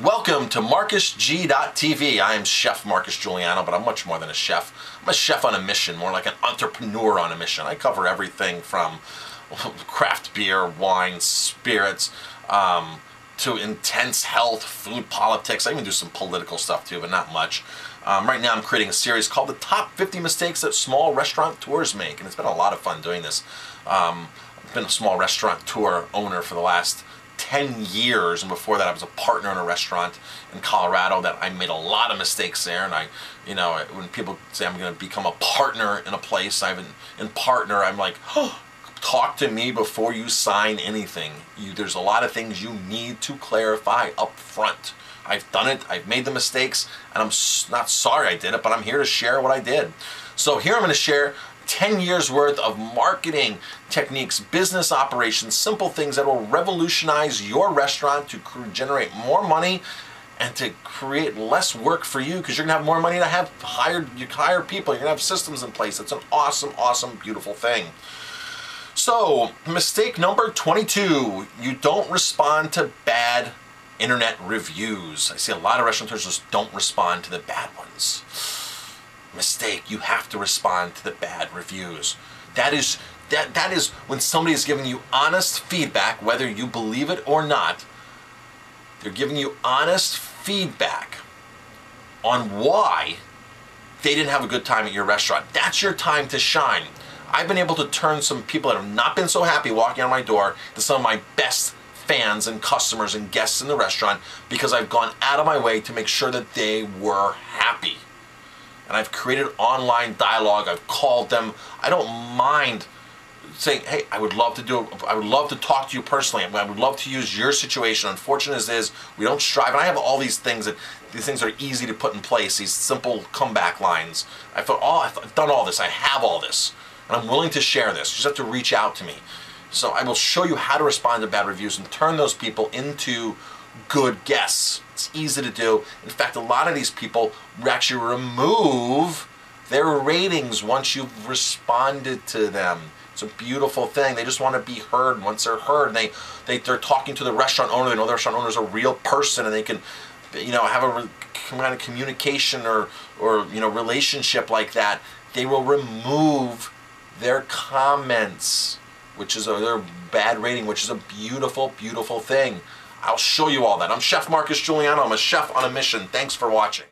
Welcome to MarcusG.tv. I am Chef Marcus Guiliano, but I'm much more than a chef. I'm a chef on a mission, more like an entrepreneur on a mission. I cover everything from craft beer, wine, spirits, um, to intense health, food politics. I even do some political stuff too, but not much. Um, right now I'm creating a series called The Top 50 Mistakes That Small Restaurateurs Make, and it's been a lot of fun doing this. Um, I've been a small restaurant tour owner for the last 10 years and before that I was a partner in a restaurant in Colorado that I made a lot of mistakes there and I you know when people say I'm going to become a partner in a place I've been in partner I'm like oh, talk to me before you sign anything. You there's a lot of things you need to clarify up front I've done it I've made the mistakes and I'm not sorry I did it but I'm here to share what I did. So here I'm going to share 10 years worth of marketing techniques, business operations, simple things that will revolutionize your restaurant to generate more money and to create less work for you because you're gonna have more money to have hired you hire people, you're gonna have systems in place. It's an awesome, awesome, beautiful thing. So, mistake number 22, you don't respond to bad internet reviews. I see a lot of restaurateurs just don't respond to the bad ones mistake. You have to respond to the bad reviews. That is that that is when somebody is giving you honest feedback, whether you believe it or not. They're giving you honest feedback on why they didn't have a good time at your restaurant. That's your time to shine. I've been able to turn some people that have not been so happy walking out my door to some of my best fans and customers and guests in the restaurant because I've gone out of my way to make sure that they were happy and I've created online dialogue. I've called them. I don't mind saying, hey, I would love to do, I would love to talk to you personally. I would love to use your situation. Unfortunate as is, we don't strive. And I have all these things that, these things are easy to put in place, these simple comeback lines. I thought, oh, I've done all this. I have all this. And I'm willing to share this. You just have to reach out to me. So I will show you how to respond to bad reviews and turn those people into good guests. It's easy to do. In fact, a lot of these people actually remove their ratings once you've responded to them. It's a beautiful thing. They just want to be heard. Once they're heard, they, they they're talking to the restaurant owner. They know the restaurant owner is a real person, and they can, you know, have a kind of communication or or you know relationship like that. They will remove their comments, which is a their bad rating, which is a beautiful, beautiful thing. I'll show you all that. I'm Chef Marcus Guiliano. I'm a chef on a mission. Thanks for watching.